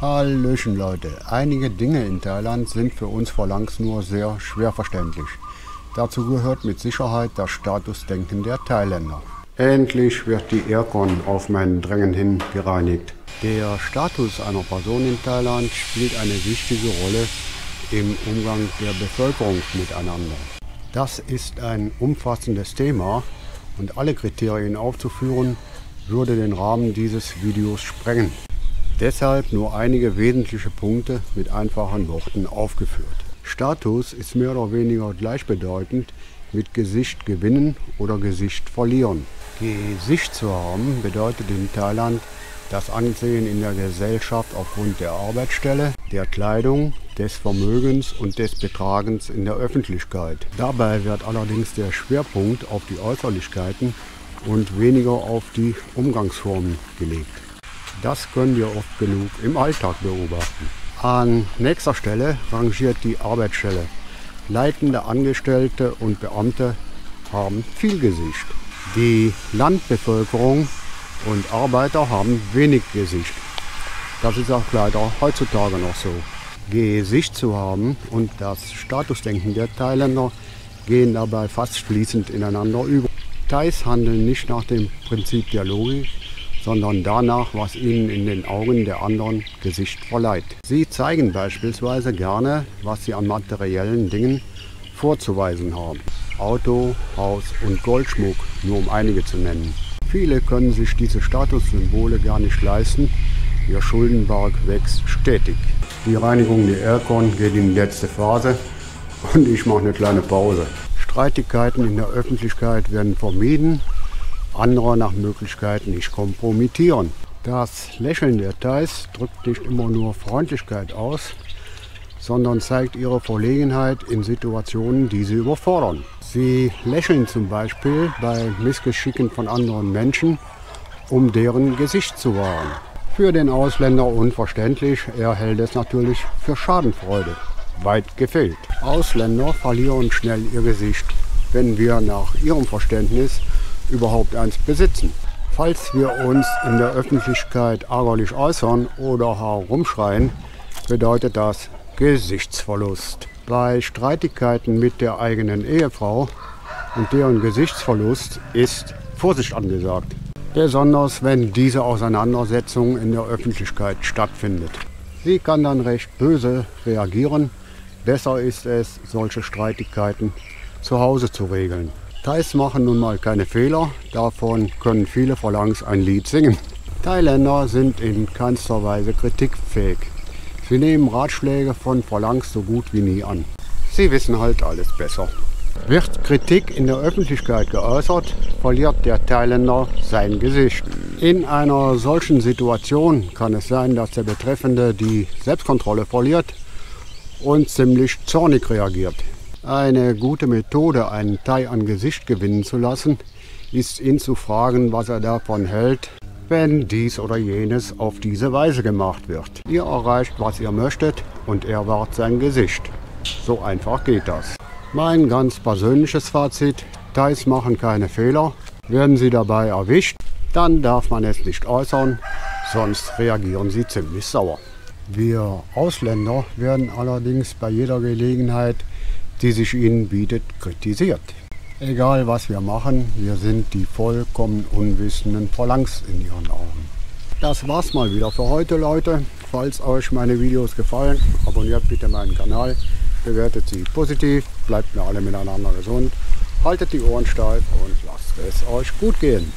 Hallöchen Leute, einige Dinge in Thailand sind für uns Phalanx nur sehr schwer verständlich. Dazu gehört mit Sicherheit das Statusdenken der Thailänder. Endlich wird die Aircon auf meinen Drängen hin gereinigt. Der Status einer Person in Thailand spielt eine wichtige Rolle im Umgang der Bevölkerung miteinander. Das ist ein umfassendes Thema und alle Kriterien aufzuführen würde den Rahmen dieses Videos sprengen. Deshalb nur einige wesentliche Punkte mit einfachen Worten aufgeführt. Status ist mehr oder weniger gleichbedeutend mit Gesicht gewinnen oder Gesicht verlieren. Gesicht zu haben bedeutet in Thailand das Ansehen in der Gesellschaft aufgrund der Arbeitsstelle, der Kleidung, des Vermögens und des Betragens in der Öffentlichkeit. Dabei wird allerdings der Schwerpunkt auf die Äußerlichkeiten und weniger auf die Umgangsformen gelegt. Das können wir oft genug im Alltag beobachten. An nächster Stelle rangiert die Arbeitsstelle. Leitende Angestellte und Beamte haben viel Gesicht. Die Landbevölkerung und Arbeiter haben wenig Gesicht. Das ist auch leider heutzutage noch so. Gesicht zu haben und das Statusdenken der Thailänder gehen dabei fast fließend ineinander über. Thais handeln nicht nach dem Prinzip der Logik, sondern danach, was ihnen in den Augen der anderen Gesicht verleiht. Sie zeigen beispielsweise gerne, was sie an materiellen Dingen vorzuweisen haben. Auto, Haus und Goldschmuck, nur um einige zu nennen. Viele können sich diese Statussymbole gar nicht leisten. Ihr Schuldenberg wächst stetig. Die Reinigung der Aircon geht in die letzte Phase und ich mache eine kleine Pause. Streitigkeiten in der Öffentlichkeit werden vermieden andere nach Möglichkeit nicht kompromittieren. Das Lächeln der Thais drückt nicht immer nur Freundlichkeit aus, sondern zeigt ihre Verlegenheit in Situationen, die sie überfordern. Sie lächeln zum Beispiel bei Missgeschicken von anderen Menschen, um deren Gesicht zu wahren. Für den Ausländer unverständlich, er hält es natürlich für Schadenfreude. Weit gefehlt. Ausländer verlieren schnell ihr Gesicht, wenn wir nach ihrem Verständnis überhaupt eins besitzen. Falls wir uns in der Öffentlichkeit ärgerlich äußern oder herumschreien, bedeutet das Gesichtsverlust. Bei Streitigkeiten mit der eigenen Ehefrau und deren Gesichtsverlust ist Vorsicht angesagt. Besonders wenn diese Auseinandersetzung in der Öffentlichkeit stattfindet. Sie kann dann recht böse reagieren. Besser ist es, solche Streitigkeiten zu Hause zu regeln. Thais machen nun mal keine Fehler, davon können viele Phalanx ein Lied singen. Thailänder sind in keinster Weise kritikfähig. Sie nehmen Ratschläge von Phalanx so gut wie nie an. Sie wissen halt alles besser. Wird Kritik in der Öffentlichkeit geäußert, verliert der Thailänder sein Gesicht. In einer solchen Situation kann es sein, dass der Betreffende die Selbstkontrolle verliert und ziemlich zornig reagiert. Eine gute Methode, einen Thai an Gesicht gewinnen zu lassen, ist ihn zu fragen, was er davon hält, wenn dies oder jenes auf diese Weise gemacht wird. Ihr erreicht, was ihr möchtet und er wahrt sein Gesicht. So einfach geht das. Mein ganz persönliches Fazit, Thais machen keine Fehler. Werden sie dabei erwischt, dann darf man es nicht äußern, sonst reagieren sie ziemlich sauer. Wir Ausländer werden allerdings bei jeder Gelegenheit die sich ihnen bietet, kritisiert. Egal was wir machen, wir sind die vollkommen unwissenden Phalanx in ihren Augen. Das war's mal wieder für heute, Leute. Falls euch meine Videos gefallen, abonniert bitte meinen Kanal, bewertet sie positiv, bleibt mir alle miteinander gesund, haltet die Ohren steif und lasst es euch gut gehen.